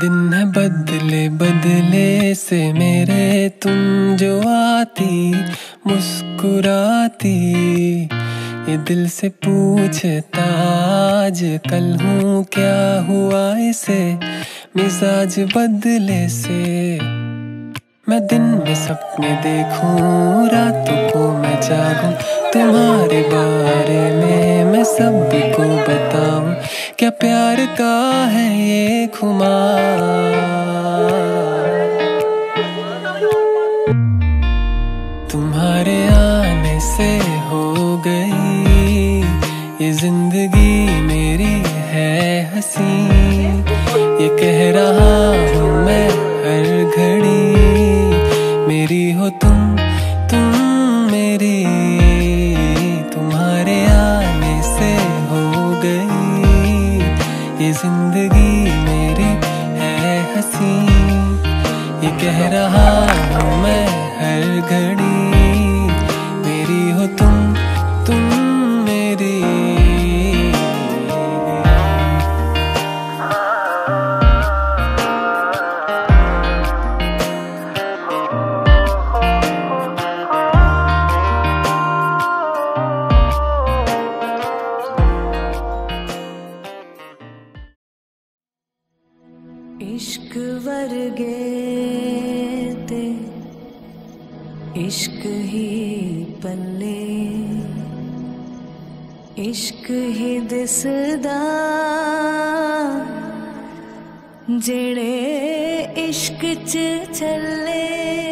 दिन है बदले बदले से मेरे तुम जो आती मुस्कुराती ये दिल से पूछता आज कल हूँ क्या हुआ इसे मिजाज बदले से मैं दिन में सपने देखूं रातों को मैं जागूं तुम्हारे बारे क्या प्यार का है ये खुमा तुम्हारे आने से हो गई ये जिंदगी जिंदगी मेरी है हसी ये कह रहा हूँ मैं इश्क वर्गे ते इश्क ही पल्ले इश्क ही दिसदा जेड़े इश्क च चले